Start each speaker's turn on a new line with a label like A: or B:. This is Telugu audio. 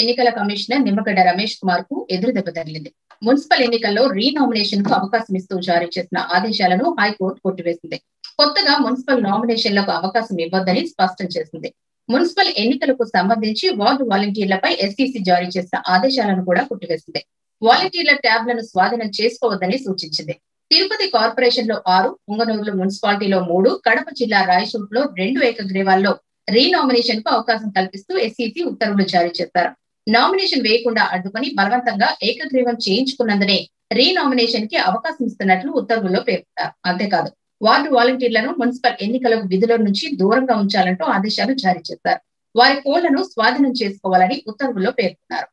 A: ఎన్నికల కమిషనర్ నిమ్మగడ్డ రమేష్ కుమార్కు ఎదురు దెబ్బ తగిలింది. మున్సిపల్ ఎన్నికల్లో రీనామినేషన్కు అవకాశం ఇస్తూ జారీ చేసిన ఆదేశాలను హైకోర్టు కొట్టివేసింది. కొత్తగా మున్సిపల్ నామినేషన్లకు అవకాశం ఇవ్వద్దని స్పష్టం చేసింది. మున్సిపల్ ఎన్నికలకు సంబంధించి వార్డు వాలంటీర్లపై ఎస్టీసీ జారీ చేసిన ఆదేశాలను కూడా కొట్టివేసింది. వాలంటీర్ల ట్యాబ్లను స్వాధీనం చేసుకోవద్దని సూచించింది. తిరుపతి కార్పొరేషన్లో ఆరు పుంగనూరులో మున్సిపాలిటీలో మూడు కడప జిల్లా రాయచూట్లో రెండు ఏకగ్రీవాల్లో రీనామినేషన్కు అవకాశం కల్పిస్తూ ఎస్సీసీ ఉత్తర్వులు జారీ చేశారు. నామినేషన్ వేయకుండా అడ్డుకొని బలవంతంగా ఏకగ్రీవం చేయించుకున్నందునే రీనామినేషన్కి అవకాశం ఇస్తున్నట్లు ఉత్తర్వుల్లో పేర్కొన్నారు అంతేకాదు. వార్డు వాలంటీర్లను మున్సిపల్ ఎన్నికలకు విధుల నుంచి దూరంగా ఉంచాలంటూ ఆదేశాలు జారీ చేశారు. వారి ఫోన్లను స్వాధీనం చేసుకోవాలని ఉత్తర్వుల్లో పేర్కొన్నారు.